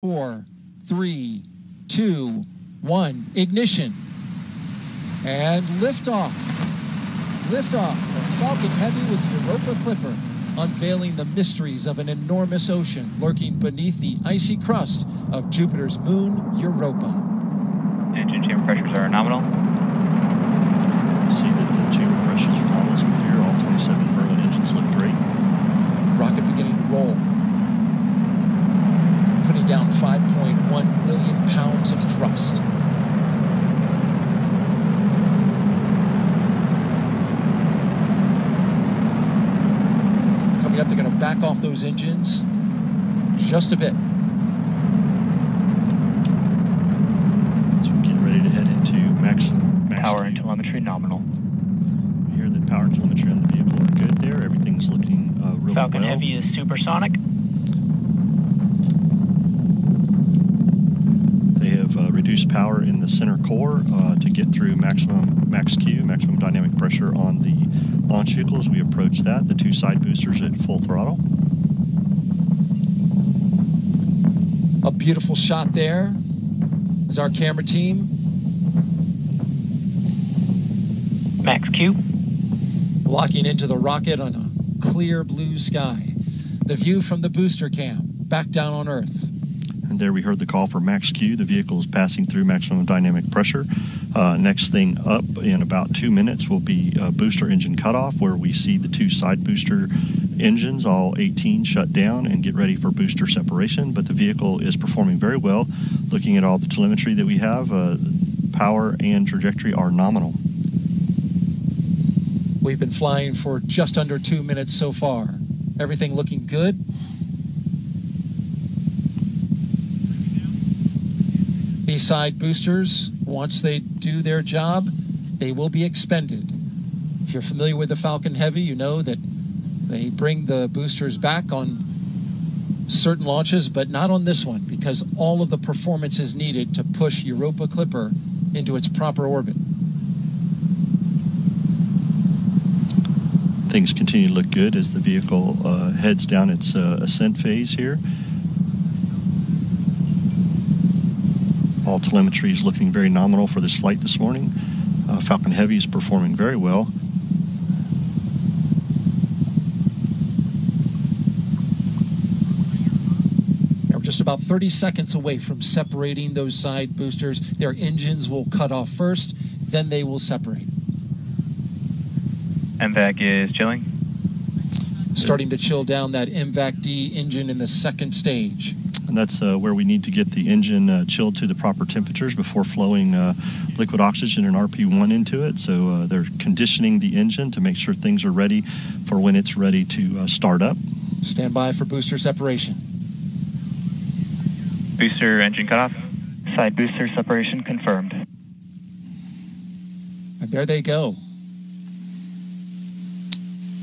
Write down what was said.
four, three, two, one, ignition. And liftoff. Liftoff of Falcon Heavy with Europa Clipper, unveiling the mysteries of an enormous ocean lurking beneath the icy crust of Jupiter's moon, Europa. Engine chamber pressures are nominal. See that the chamber pressures are nominal as we hear all 27 Merlin engines look great. Rocket beginning to roll. Putting down 5.1 million pounds. Coming up, they're going to back off those engines just a bit. So we're getting ready to head into max, max Power Q. and telemetry nominal. We hear that power and telemetry on the vehicle are good there. Everything's looking uh, really Falcon well. Heavy is supersonic. They have uh, power in the center core uh, to get through maximum max Q, maximum dynamic pressure on the launch vehicle as we approach that. The two side boosters at full throttle. A beautiful shot there is our camera team Max Q. locking into the rocket on a clear blue sky. The view from the booster cam back down on Earth. And there we heard the call for max Q. The vehicle is passing through maximum dynamic pressure. Uh, next thing up in about two minutes will be booster engine cutoff, where we see the two side booster engines, all 18, shut down and get ready for booster separation. But the vehicle is performing very well. Looking at all the telemetry that we have, uh, power and trajectory are nominal. We've been flying for just under two minutes so far. Everything looking good. B-side boosters, once they do their job, they will be expended. If you're familiar with the Falcon Heavy, you know that they bring the boosters back on certain launches, but not on this one because all of the performance is needed to push Europa Clipper into its proper orbit. Things continue to look good as the vehicle uh, heads down its uh, ascent phase here. All telemetry is looking very nominal for this flight this morning. Uh, Falcon Heavy is performing very well. We're just about 30 seconds away from separating those side boosters. Their engines will cut off first, then they will separate. MVAC is chilling. Starting to chill down that MVAC D engine in the second stage. And that's uh, where we need to get the engine uh, chilled to the proper temperatures before flowing uh, liquid oxygen and RP1 into it. So uh, they're conditioning the engine to make sure things are ready for when it's ready to uh, start up. Stand by for booster separation. Booster engine cutoff. Side booster separation confirmed. And there they go.